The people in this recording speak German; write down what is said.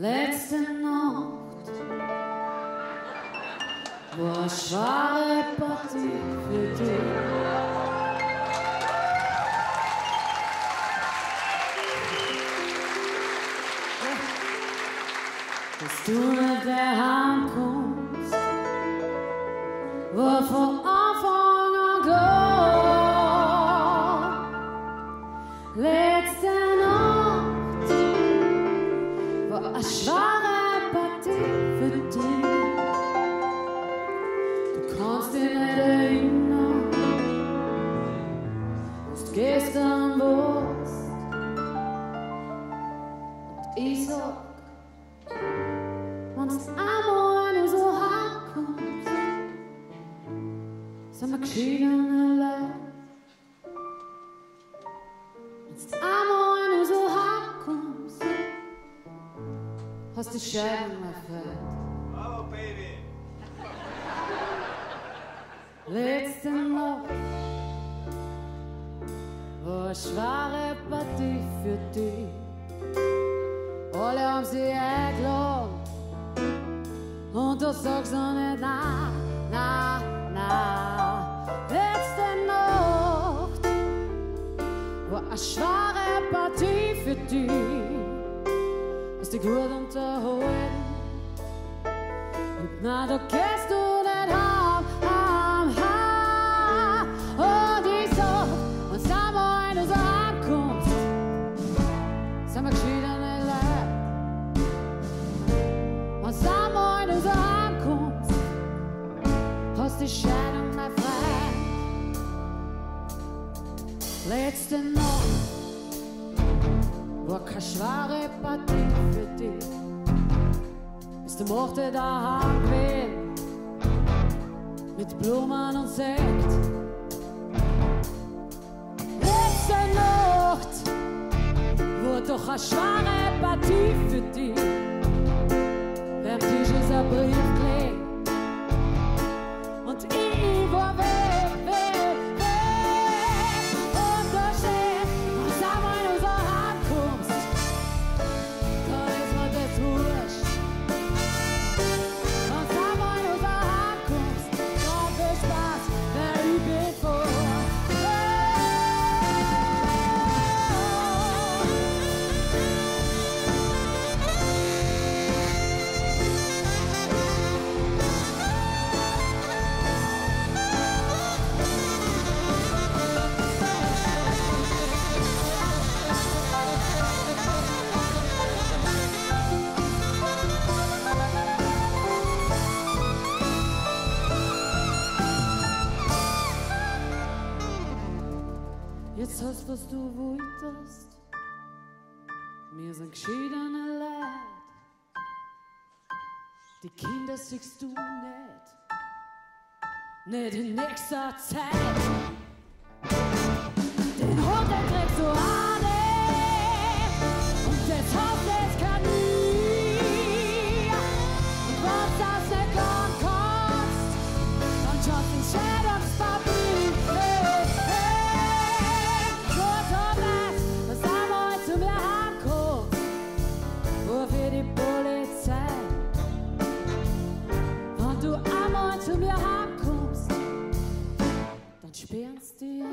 Letzte Nacht war eine schwere Partie für dich. Dass du nicht daheim kommst, war von Anfang an klar. Sag, wenn's einmal nur so heimkommst, sind wir geschiedene Leute. Wenn's einmal nur so heimkommst, hast du Scheiben erfüllt. Bravo, Baby! Letzte Nacht war eine schwere Partie für dich. Haben sie eingeladen und du sagst noch nicht na, na, na. Letzte Nacht war eine schwere Partie für dich. Hast dich gut unterhalten und na, da gehst Mal frei. Letzte Nacht war keine schwere Partie für dich. Ist der Mochte daheim gewesen, mit Blumen und Sekt. Letzte Nacht war doch eine schwere Partie für dich. Jetzt hast was du wolltest. Wir sind geschiedene Leute. Die Kinder siehst du nicht. Nicht in nächster Zeit. Den Hund, den kriegst du auch nicht. Und das Haus, das kann nie. Und was das nicht kann, kannst, dann schaust ins Scheidungspapier. Hey, sperrst dir